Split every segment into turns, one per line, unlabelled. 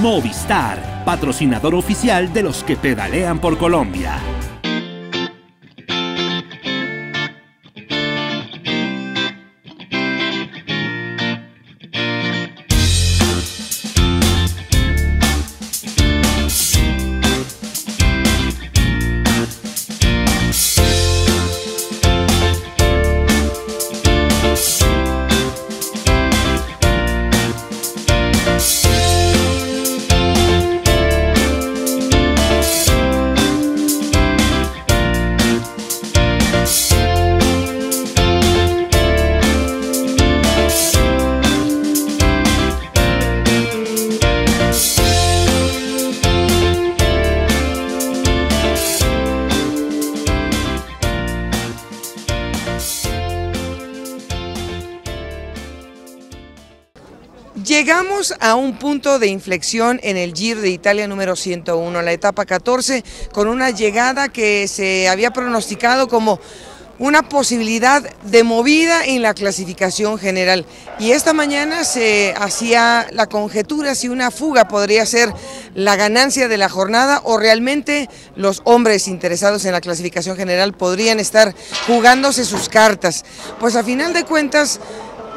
Movistar, patrocinador oficial de los que pedalean por Colombia.
Llegamos a un punto de inflexión en el Giro de Italia número 101, la etapa 14, con una llegada que se había pronosticado como una posibilidad de movida en la clasificación general. Y esta mañana se hacía la conjetura si una fuga podría ser la ganancia de la jornada o realmente los hombres interesados en la clasificación general podrían estar jugándose sus cartas. Pues a final de cuentas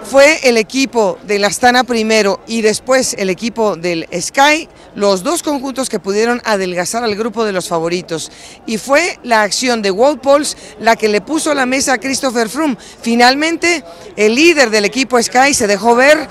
fue el equipo del Astana primero y después el equipo del Sky, los dos conjuntos que pudieron adelgazar al grupo de los favoritos. Y fue la acción de Walt la que le puso la mesa a Christopher Froome. Finalmente, el líder del equipo Sky se dejó ver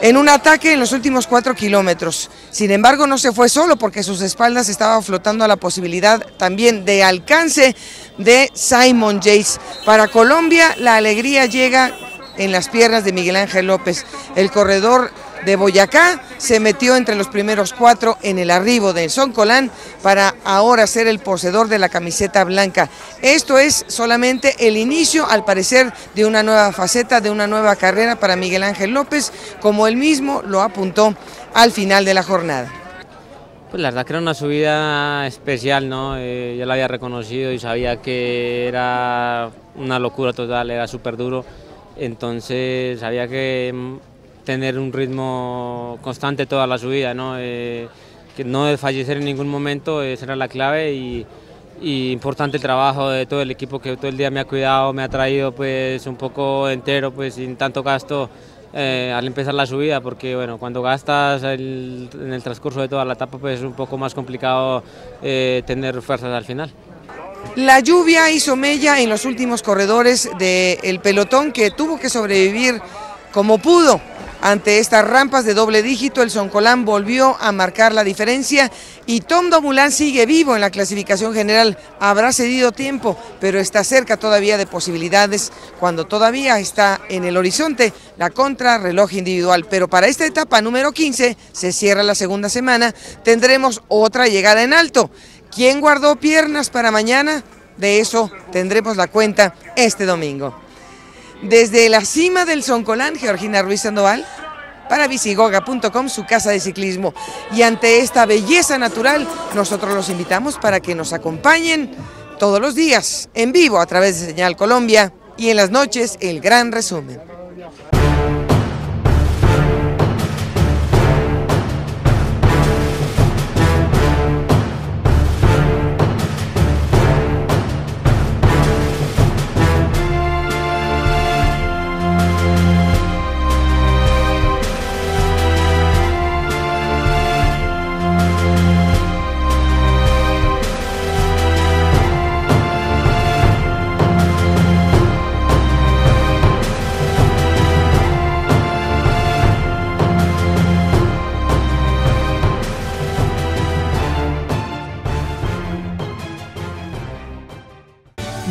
en un ataque en los últimos cuatro kilómetros. Sin embargo, no se fue solo porque sus espaldas estaba flotando a la posibilidad también de alcance de Simon Yates. Para Colombia, la alegría llega en las piernas de Miguel Ángel López. El corredor de Boyacá se metió entre los primeros cuatro en el arribo de Soncolán para ahora ser el poseedor de la camiseta blanca. Esto es solamente el inicio, al parecer, de una nueva faceta, de una nueva carrera para Miguel Ángel López, como él mismo lo apuntó al final de la jornada.
Pues la verdad que era una subida especial, ¿no? Eh, yo la había reconocido y sabía que era una locura total, era súper duro entonces había que mm, tener un ritmo constante toda la subida, ¿no? Eh, que no desfallecer en ningún momento, esa era la clave y, importante el trabajo de todo el equipo que todo el día me ha cuidado, me ha traído pues un poco entero, pues sin tanto gasto eh, al empezar la subida, porque bueno, cuando gastas en el transcurso de toda la etapa pues es un poco más complicado eh, tener fuerzas al final.
La lluvia hizo mella en los últimos corredores del pelotón que tuvo que sobrevivir como pudo. Ante estas rampas de doble dígito, el Soncolán volvió a marcar la diferencia y Tom Domulán sigue vivo en la clasificación general. Habrá cedido tiempo, pero está cerca todavía de posibilidades cuando todavía está en el horizonte la contrarreloj individual. Pero para esta etapa número 15, se cierra la segunda semana, tendremos otra llegada en alto. ¿Quién guardó piernas para mañana? De eso tendremos la cuenta este domingo. Desde la cima del Soncolán, Georgina Ruiz Sandoval, para visigoga.com, su casa de ciclismo. Y ante esta belleza natural, nosotros los invitamos para que nos acompañen todos los días en vivo a través de Señal Colombia y en las noches el gran resumen.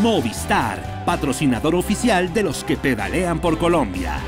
Movistar, patrocinador oficial de los que pedalean por Colombia.